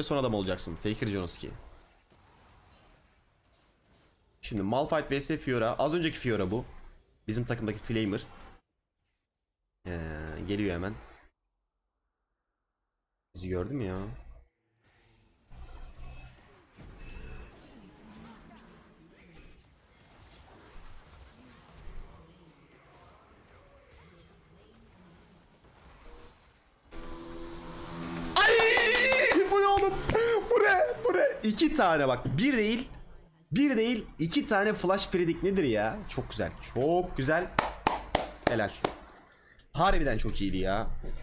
ve son adam olacaksın. Faker Jonoski. Şimdi Malphite vs Fiora. Az önceki Fiora bu. Bizim takımdaki Flamer. Ee, geliyor hemen. Bizi gördü mü ya? İki tane bak. Bir değil. Bir değil. iki tane flash predik nedir ya? Çok güzel. Çok güzel. Helal. Harbiden çok iyiydi ya.